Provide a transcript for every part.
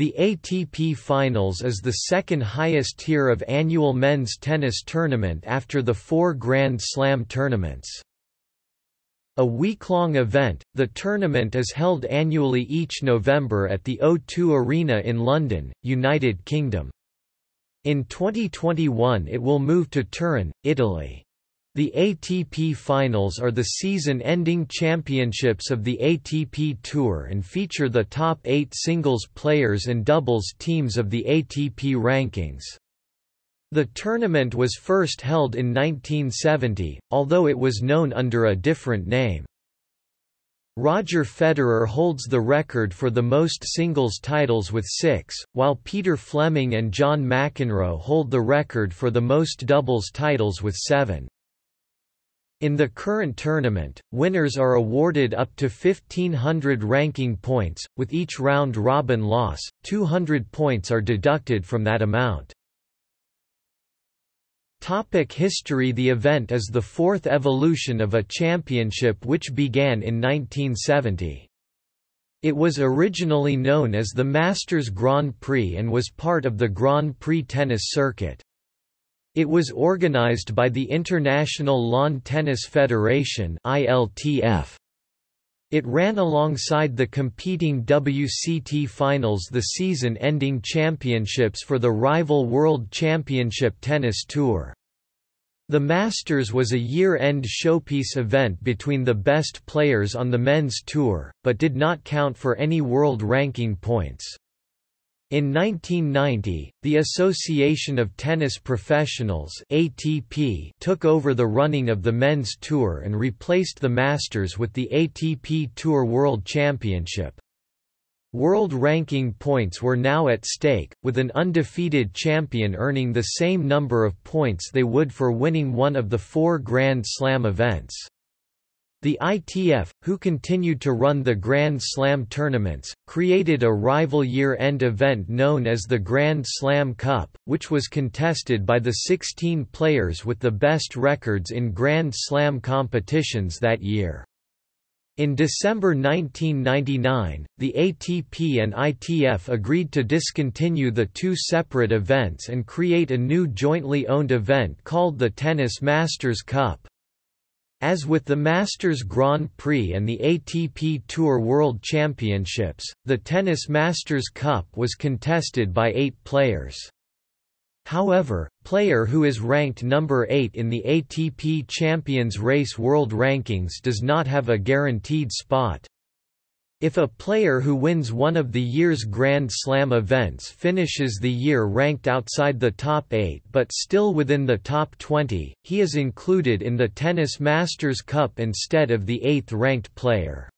The ATP Finals is the second highest tier of annual men's tennis tournament after the four Grand Slam tournaments. A week-long event, the tournament is held annually each November at the O2 Arena in London, United Kingdom. In 2021 it will move to Turin, Italy. The ATP Finals are the season-ending championships of the ATP Tour and feature the top eight singles players and doubles teams of the ATP rankings. The tournament was first held in 1970, although it was known under a different name. Roger Federer holds the record for the most singles titles with six, while Peter Fleming and John McEnroe hold the record for the most doubles titles with seven. In the current tournament, winners are awarded up to 1500 ranking points, with each round-robin loss, 200 points are deducted from that amount. Topic history The event is the fourth evolution of a championship which began in 1970. It was originally known as the Masters Grand Prix and was part of the Grand Prix tennis circuit. It was organized by the International Lawn Tennis Federation ILTF. It ran alongside the competing WCT Finals the season-ending championships for the rival World Championship Tennis Tour. The Masters was a year-end showpiece event between the best players on the men's tour, but did not count for any world ranking points. In 1990, the Association of Tennis Professionals (ATP) took over the running of the men's tour and replaced the Masters with the ATP Tour World Championship. World ranking points were now at stake, with an undefeated champion earning the same number of points they would for winning one of the four Grand Slam events. The ITF, who continued to run the Grand Slam tournaments, created a rival year-end event known as the Grand Slam Cup, which was contested by the 16 players with the best records in Grand Slam competitions that year. In December 1999, the ATP and ITF agreed to discontinue the two separate events and create a new jointly owned event called the Tennis Masters Cup. As with the Masters Grand Prix and the ATP Tour World Championships, the Tennis Masters Cup was contested by eight players. However, player who is ranked number 8 in the ATP Champions Race World Rankings does not have a guaranteed spot. If a player who wins one of the year's Grand Slam events finishes the year ranked outside the top 8 but still within the top 20, he is included in the Tennis Masters Cup instead of the 8th ranked player.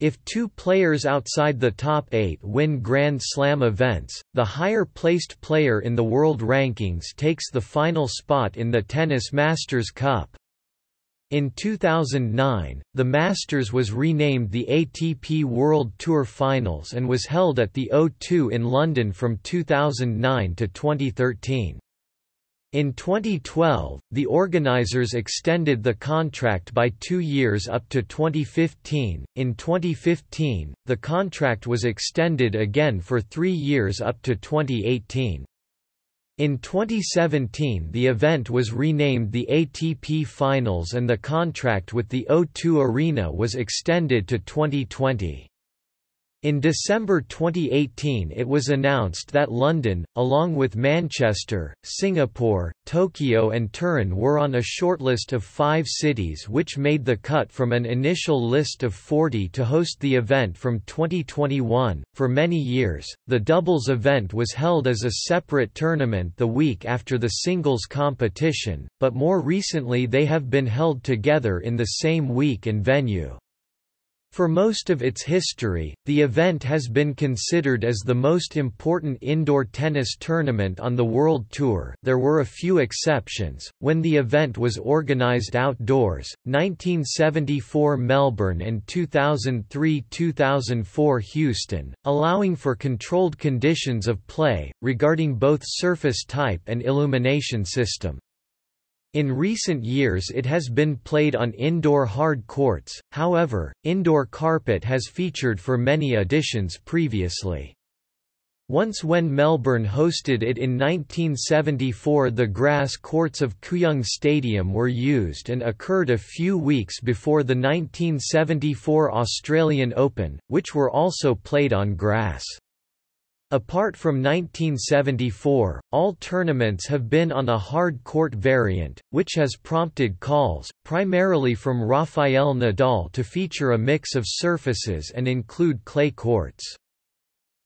If two players outside the top 8 win Grand Slam events, the higher placed player in the world rankings takes the final spot in the Tennis Masters Cup. In 2009, the Masters was renamed the ATP World Tour Finals and was held at the O2 in London from 2009 to 2013. In 2012, the organizers extended the contract by two years up to 2015. In 2015, the contract was extended again for three years up to 2018. In 2017 the event was renamed the ATP Finals and the contract with the O2 Arena was extended to 2020. In December 2018 it was announced that London, along with Manchester, Singapore, Tokyo and Turin were on a shortlist of five cities which made the cut from an initial list of 40 to host the event from 2021. For many years, the doubles event was held as a separate tournament the week after the singles competition, but more recently they have been held together in the same week and venue. For most of its history, the event has been considered as the most important indoor tennis tournament on the World Tour there were a few exceptions, when the event was organised outdoors, 1974 Melbourne and 2003–2004 Houston, allowing for controlled conditions of play, regarding both surface type and illumination system. In recent years it has been played on indoor hard courts, however, indoor carpet has featured for many editions previously. Once when Melbourne hosted it in 1974 the grass courts of Kooyong Stadium were used and occurred a few weeks before the 1974 Australian Open, which were also played on grass. Apart from 1974, all tournaments have been on a hard court variant, which has prompted calls, primarily from Rafael Nadal to feature a mix of surfaces and include clay courts.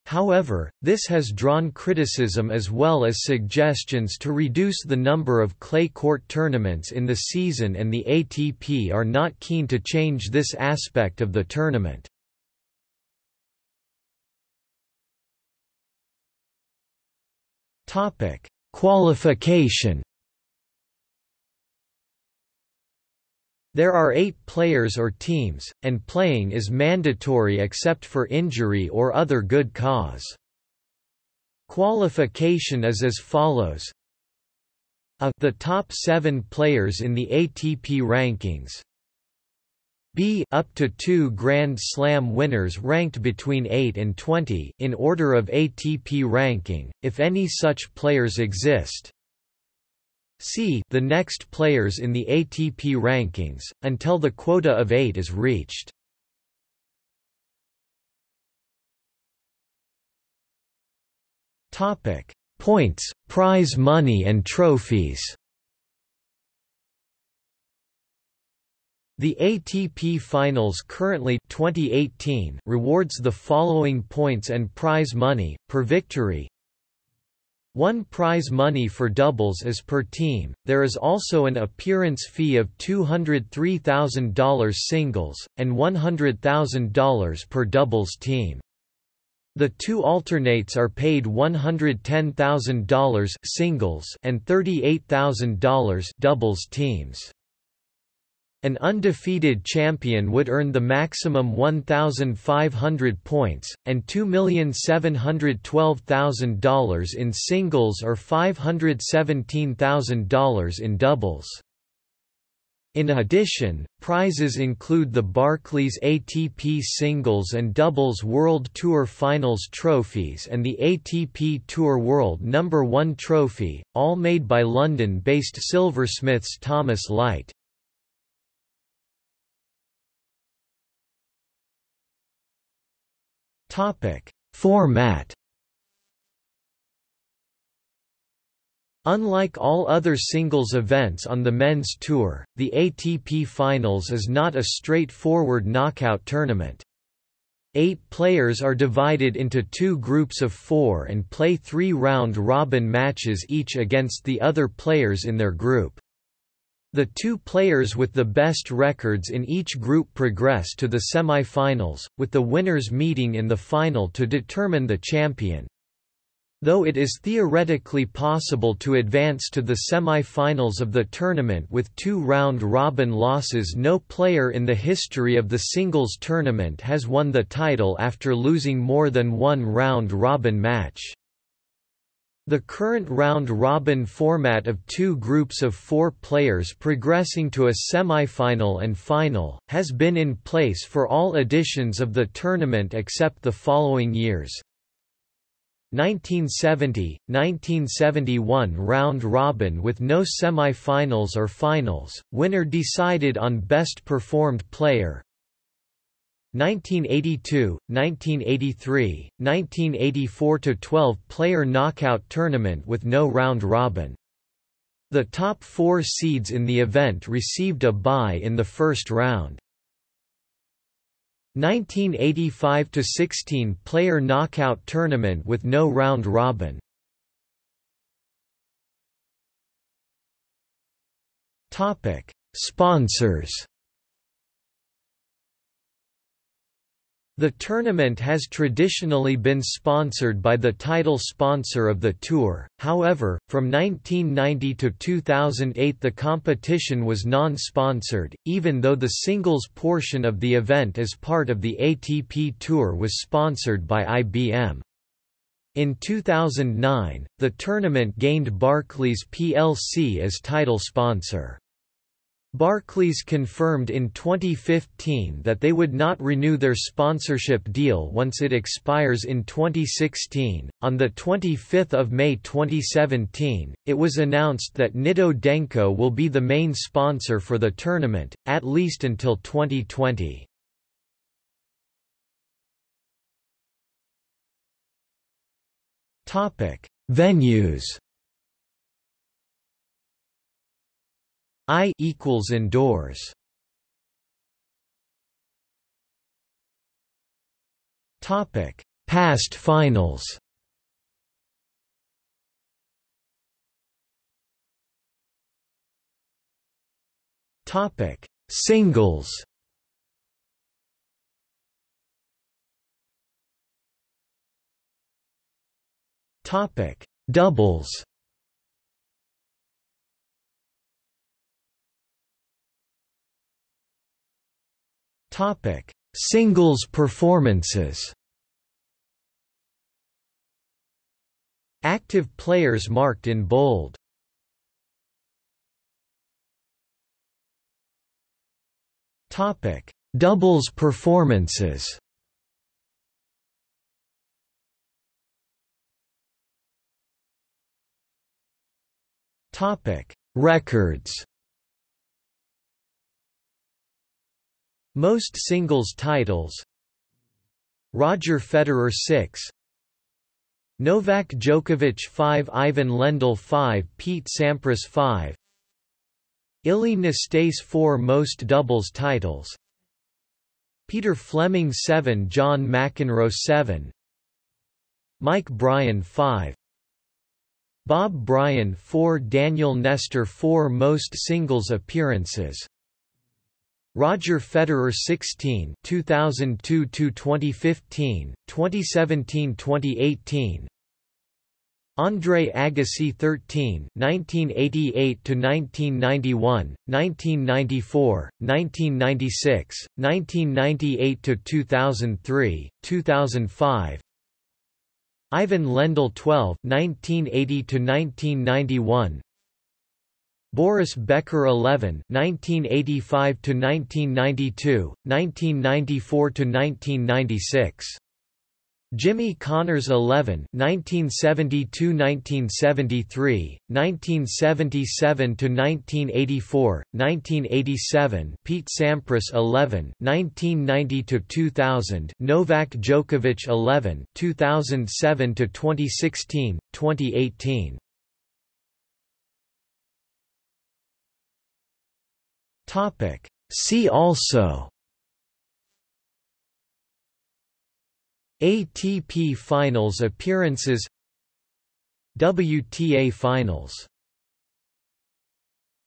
However, this has drawn criticism as well as suggestions to reduce the number of clay court tournaments in the season and the ATP are not keen to change this aspect of the tournament. Qualification There are eight players or teams, and playing is mandatory except for injury or other good cause. Qualification is as follows A the top seven players in the ATP rankings B up to two Grand Slam winners ranked between 8 and 20 in order of ATP ranking, if any such players exist. C the next players in the ATP rankings, until the quota of eight is reached. Topic. Points, prize money and trophies The ATP Finals currently 2018 rewards the following points and prize money, per victory one prize money for doubles is per team. There is also an appearance fee of $203,000 singles, and $100,000 per doubles team. The two alternates are paid $110,000 singles and $38,000 doubles teams. An undefeated champion would earn the maximum 1,500 points, and $2,712,000 in singles or $517,000 in doubles. In addition, prizes include the Barclays ATP Singles and Doubles World Tour Finals trophies and the ATP Tour World No. 1 trophy, all made by London-based silversmiths Thomas Lyte. Topic: Format. Unlike all other singles events on the men's tour, the ATP Finals is not a straightforward knockout tournament. Eight players are divided into two groups of four and play three round-robin matches each against the other players in their group. The two players with the best records in each group progress to the semi-finals, with the winners meeting in the final to determine the champion. Though it is theoretically possible to advance to the semi-finals of the tournament with two round-robin losses no player in the history of the singles tournament has won the title after losing more than one round-robin match. The current round-robin format of two groups of four players progressing to a semi-final and final, has been in place for all editions of the tournament except the following years. 1970, 1971 round-robin with no semi-finals or finals, winner decided on best performed player, 1982, 1983, 1984–12 player knockout tournament with no round robin. The top 4 seeds in the event received a bye in the first round. 1985–16 player knockout tournament with no round robin. Sponsors The tournament has traditionally been sponsored by the title sponsor of the tour, however, from 1990 to 2008 the competition was non-sponsored, even though the singles portion of the event as part of the ATP Tour was sponsored by IBM. In 2009, the tournament gained Barclays plc as title sponsor. Barclays confirmed in 2015 that they would not renew their sponsorship deal once it expires in 2016. On the 25th of May 2017, it was announced that Nitto Denko will be the main sponsor for the tournament, at least until 2020. Topic: Venues I equals indoors. Topic: Past finals. Topic: Singles. Topic: Doubles. Topic: Singles performances. Active players marked in bold. Topic: Doubles performances. Topic: Records. Most singles titles. Roger Federer 6 Novak Djokovic 5 Ivan Lendl 5 Pete Sampras 5 Ilie Nastase 4 Most doubles titles. Peter Fleming 7 John McEnroe 7 Mike Bryan 5 Bob Bryan 4 Daniel Nestor 4 Most singles appearances Roger Federer 16 2002 to 2015 2017 2018 Andre Agassi 13 1988 to 1991 1994 1996 1998 to 2003 2005 Ivan Lendl 12 1980 to 1991 Boris Becker 11 1985 to 1992 1994 to 1996 Jimmy Connors 11 1972–1973, 1977 to 1984, 1987. Pete Sampras 11 1990 to 2000, Novak Djokovic 11 2007 to 2016, 2018. Topic. See also ATP Finals appearances WTA Finals